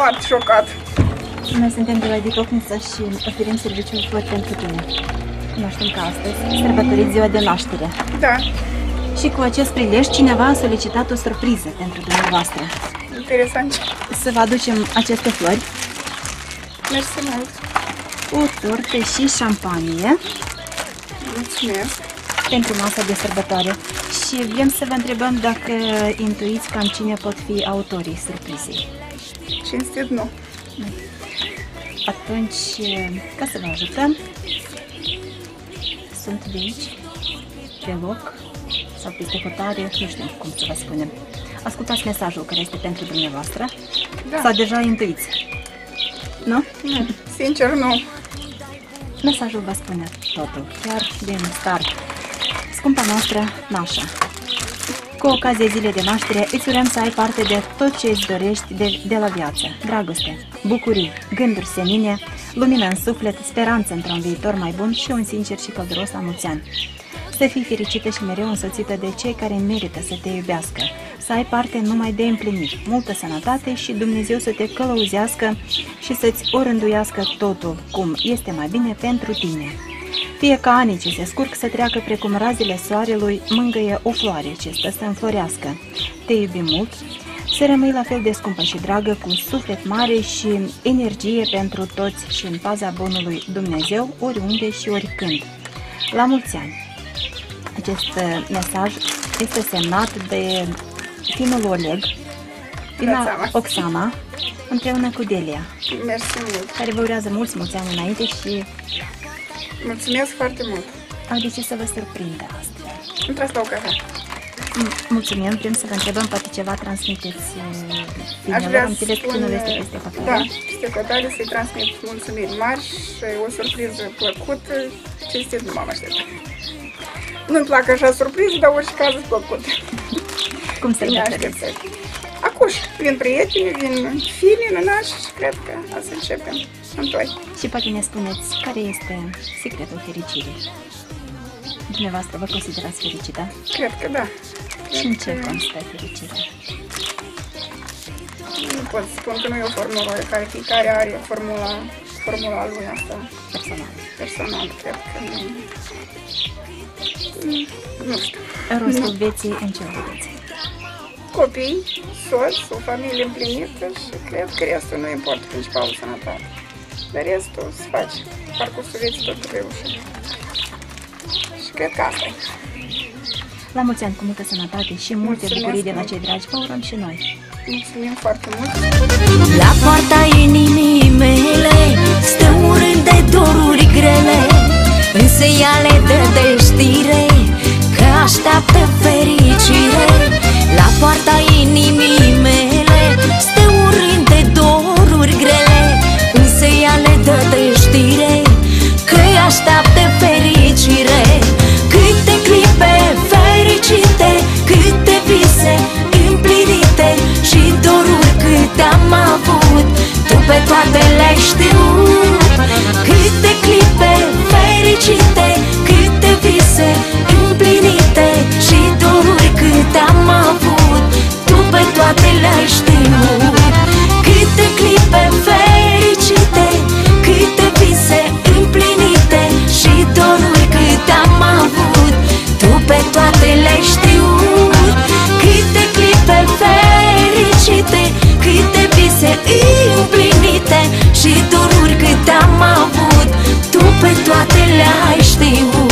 foarte șocat. Noi suntem de la Dicocniță și oferim serviciul Flori pentru tine. Cunoaștem că astăzi sărbătoriți ziua de naștere. Da, Și cu acest prilej, cineva a solicitat o surpriză pentru dumneavoastră. interesant. Să vă aducem aceste flori, Mersi mult. o tortă și șampanie Mulțumesc. pentru masa de sărbătoare. Și vrem să vă întrebăm dacă intuiți cam cine pot fi autorii surprizei. Cinstit nu. Atunci, ca să vă ajutăm, sunt de aici, pe loc, sau peste hotare, nu știu cum să vă spunem. Ascultați mesajul care este pentru dumneavoastră Da. sau deja intuiți. Nu? Nu. Sincer, nu. Mesajul vă spune totul, chiar din start. Scumpa noastră, Nașa. Cu ocazia zilei de naștere, îți urăm să ai parte de tot ce îți dorești de, de la viață. Dragoste, bucurii, gânduri senine, lumină în suflet, speranță într-un viitor mai bun și un sincer și călduros la mulți ani. Să fii fericită și mereu însoțită de cei care merită să te iubească, să ai parte numai de împliniri, multă sănătate și Dumnezeu să te călăuzească și să-ți orânduiască totul cum este mai bine pentru tine. Fie ca anii ce se scurg să treacă precum razele soarelui, mângâie o floare ce stă să înflorească. Te iubim mult, să rămâi la fel de scumpă și dragă, cu suflet mare și energie pentru toți și în paza bunului Dumnezeu, oriunde și oricând. La mulți ani! Acest uh, mesaj este semnat de finul Oleg, fina seama. Oxana, împreună cu Delia, Mersi mult. care vă urează mulți, mulți ani înainte și Mulțumesc foarte mult. au decis să vă surprindă astfel. Intrați la o cafea. M- Mulțumim, vrem să vă întrebăm, poate ceva transmiteți uh, Aș finilor. vrea Am să înțeles că spun, finul este peste da, hotare. peste hotare să-i transmit mulțumiri mari și o surpriză plăcută. Cinstit nu m-am așteptat. Nu-mi plac așa surprize, dar orice caz îți plăcut. Cum să Bine sărbătoriți? așteptări. Acuș, vin prieteni, vin fini, nănași și cred că o să începem în toi. Și poate ne spuneți care este secretul fericirii. Dumneavoastră vă considerați fericită? Cred că da. Și în ce Cred că- constă fericirea? Nu pot să spun că nu e o formulă, care fiecare are formula, formula lui asta Personal. personal, cred că nu. Nu știu. Rostul vieții în ce vedeți? Copii, soț, o familie împlinită și cred că restul nu importă principalul sănătate. Dar restul se face. Parcursul vieții tot reușit. Și cred că asta e. La mulți ani cu multă sănătate și multe Mulțumesc bucurii de la mult. cei dragi, vă urăm și noi. Mulțumim foarte mult. La poarta inimii mele Stă un rând de doruri grele Însă ea le dă de știre Că așteaptă fericire La poarta inimii pe toate le-ai știut toate le-ai știut Tu pe toate le-ai știut